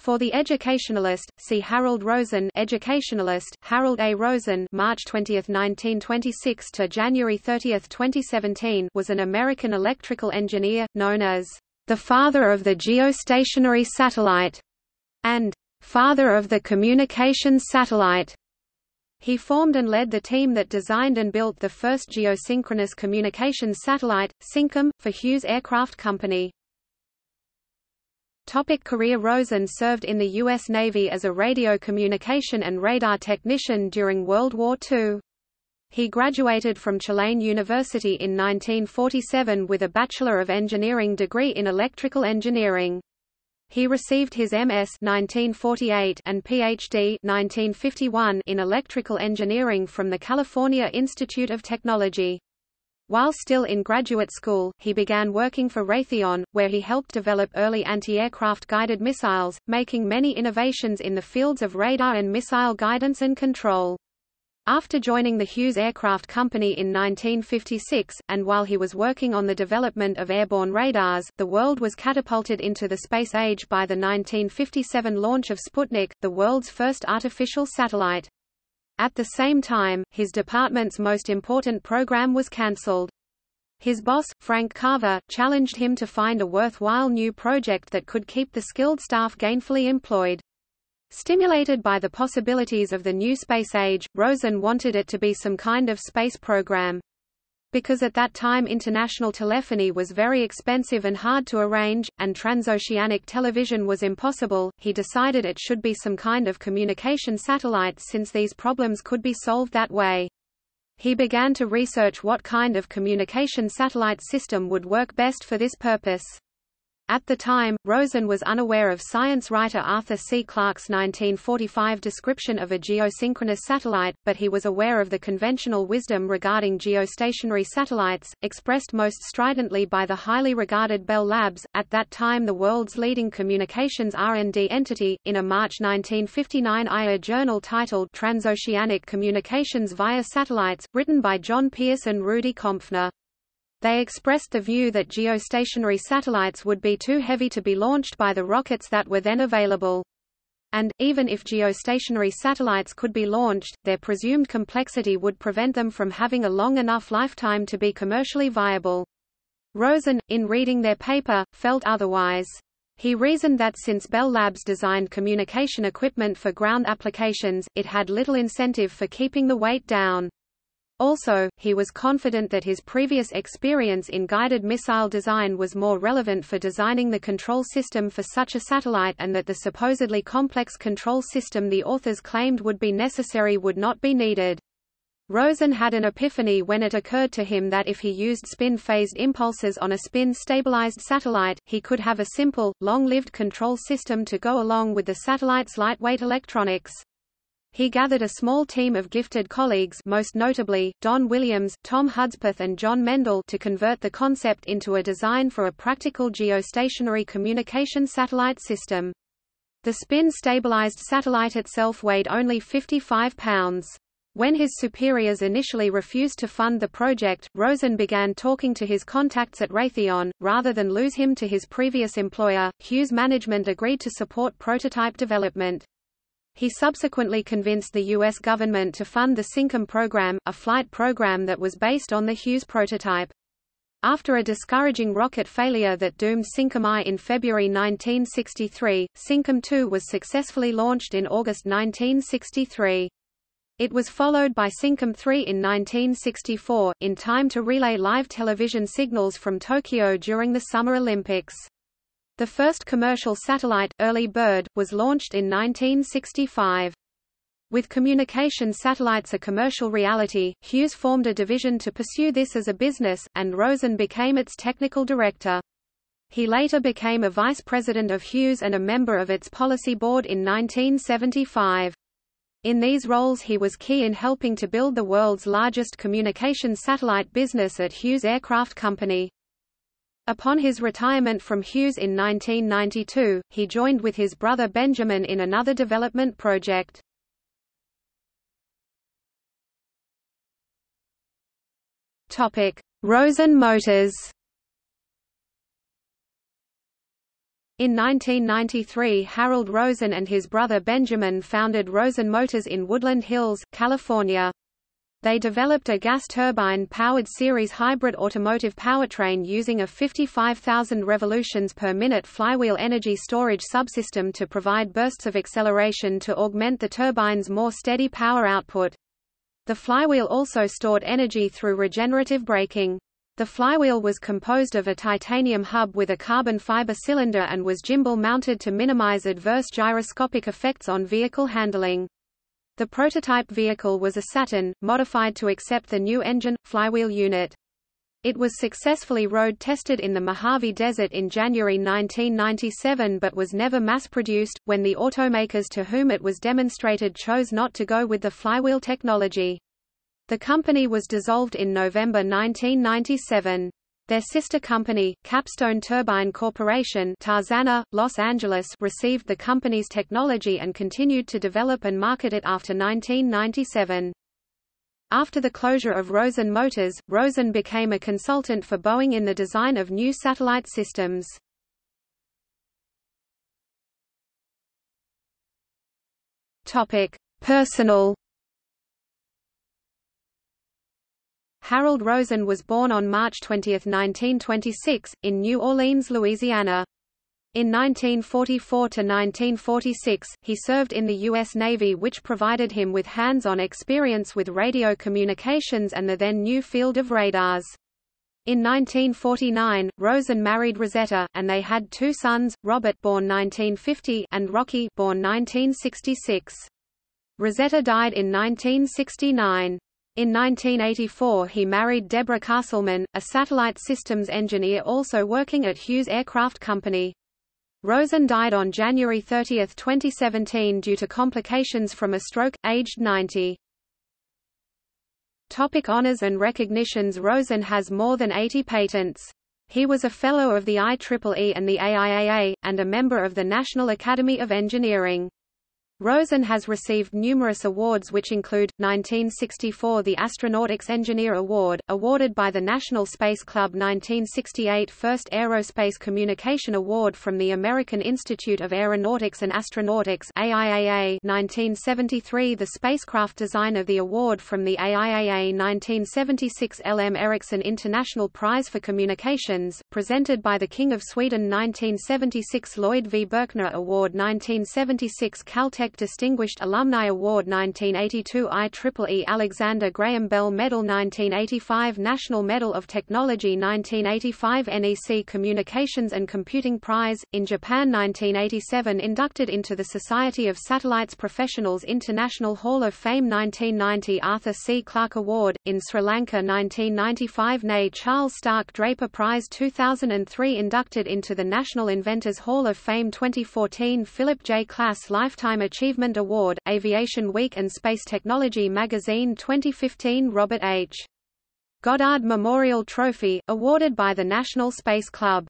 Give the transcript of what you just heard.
For the educationalist, see Harold Rosen educationalist, Harold A. Rosen March 20, 1926 to January 30, 2017 was an American electrical engineer, known as the father of the geostationary satellite, and father of the communications satellite. He formed and led the team that designed and built the first geosynchronous communications satellite, SYNCOM, for Hughes Aircraft Company. Topic career Rosen served in the U.S. Navy as a radio communication and radar technician during World War II. He graduated from Tulane University in 1947 with a Bachelor of Engineering degree in electrical engineering. He received his MS 1948 and PhD 1951 in electrical engineering from the California Institute of Technology. While still in graduate school, he began working for Raytheon, where he helped develop early anti-aircraft guided missiles, making many innovations in the fields of radar and missile guidance and control. After joining the Hughes Aircraft Company in 1956, and while he was working on the development of airborne radars, the world was catapulted into the space age by the 1957 launch of Sputnik, the world's first artificial satellite. At the same time, his department's most important program was cancelled. His boss, Frank Carver, challenged him to find a worthwhile new project that could keep the skilled staff gainfully employed. Stimulated by the possibilities of the new space age, Rosen wanted it to be some kind of space program. Because at that time international telephony was very expensive and hard to arrange, and transoceanic television was impossible, he decided it should be some kind of communication satellite since these problems could be solved that way. He began to research what kind of communication satellite system would work best for this purpose. At the time, Rosen was unaware of science writer Arthur C. Clarke's 1945 description of a geosynchronous satellite, but he was aware of the conventional wisdom regarding geostationary satellites, expressed most stridently by the highly regarded Bell Labs, at that time the world's leading communications R&D entity. In a March 1959 IA journal titled Transoceanic Communications via Satellites, written by John Pierce and Rudy Kompfner. They expressed the view that geostationary satellites would be too heavy to be launched by the rockets that were then available. And, even if geostationary satellites could be launched, their presumed complexity would prevent them from having a long enough lifetime to be commercially viable. Rosen, in reading their paper, felt otherwise. He reasoned that since Bell Labs designed communication equipment for ground applications, it had little incentive for keeping the weight down. Also, he was confident that his previous experience in guided missile design was more relevant for designing the control system for such a satellite and that the supposedly complex control system the authors claimed would be necessary would not be needed. Rosen had an epiphany when it occurred to him that if he used spin-phased impulses on a spin-stabilized satellite, he could have a simple, long-lived control system to go along with the satellite's lightweight electronics. He gathered a small team of gifted colleagues most notably, Don Williams, Tom Hudspeth and John Mendel to convert the concept into a design for a practical geostationary communication satellite system. The spin-stabilized satellite itself weighed only 55 pounds. When his superiors initially refused to fund the project, Rosen began talking to his contacts at Raytheon. Rather than lose him to his previous employer, Hughes management agreed to support prototype development. He subsequently convinced the U.S. government to fund the SYNCOM program, a flight program that was based on the Hughes prototype. After a discouraging rocket failure that doomed SYNCOM I in February 1963, SYNCOM II was successfully launched in August 1963. It was followed by SYNCOM III in 1964, in time to relay live television signals from Tokyo during the Summer Olympics. The first commercial satellite, Early Bird, was launched in 1965. With communication satellites a commercial reality, Hughes formed a division to pursue this as a business, and Rosen became its technical director. He later became a vice president of Hughes and a member of its policy board in 1975. In these roles he was key in helping to build the world's largest communication satellite business at Hughes Aircraft Company. Upon his retirement from Hughes in 1992, he joined with his brother Benjamin in another development project. Rosen Motors. In 1993 Harold Rosen and his brother Benjamin founded Rosen Motors in Woodland Hills, California. They developed a gas turbine-powered series hybrid automotive powertrain using a 55,000 revolutions per minute flywheel energy storage subsystem to provide bursts of acceleration to augment the turbine's more steady power output. The flywheel also stored energy through regenerative braking. The flywheel was composed of a titanium hub with a carbon fiber cylinder and was gimbal mounted to minimize adverse gyroscopic effects on vehicle handling. The prototype vehicle was a Saturn, modified to accept the new engine, flywheel unit. It was successfully road-tested in the Mojave Desert in January 1997 but was never mass-produced, when the automakers to whom it was demonstrated chose not to go with the flywheel technology. The company was dissolved in November 1997. Their sister company, Capstone Turbine Corporation Tarzana, Los Angeles received the company's technology and continued to develop and market it after 1997. After the closure of Rosen Motors, Rosen became a consultant for Boeing in the design of new satellite systems. Personal Harold Rosen was born on March 20, 1926, in New Orleans, Louisiana. In 1944–1946, he served in the U.S. Navy which provided him with hands-on experience with radio communications and the then new field of radars. In 1949, Rosen married Rosetta, and they had two sons, Robert born 1950 and Rocky born 1966. Rosetta died in 1969. In 1984 he married Deborah Castleman, a satellite systems engineer also working at Hughes Aircraft Company. Rosen died on January 30, 2017 due to complications from a stroke, aged 90. Topic honors and recognitions Rosen has more than 80 patents. He was a Fellow of the IEEE and the AIAA, and a member of the National Academy of Engineering. Rosen has received numerous awards which include, 1964 the Astronautics Engineer Award, awarded by the National Space Club 1968 First Aerospace Communication Award from the American Institute of Aeronautics and Astronautics AIAA 1973 the Spacecraft Design of the Award from the AIAA 1976 L. M. Ericsson International Prize for Communications, presented by the King of Sweden 1976 Lloyd V. Berkner Award 1976 Caltech Distinguished Alumni Award 1982 IEEE Alexander Graham Bell Medal 1985 National Medal of Technology 1985 NEC Communications and Computing Prize, in Japan 1987 inducted into the Society of Satellites Professionals International Hall of Fame 1990 Arthur C. Clarke Award, in Sri Lanka 1995 NAE Charles Stark Draper Prize 2003 inducted into the National Inventors Hall of Fame 2014 Philip J. Klass Lifetime Achievement Achievement Award, Aviation Week and Space Technology Magazine 2015 Robert H. Goddard Memorial Trophy, awarded by the National Space Club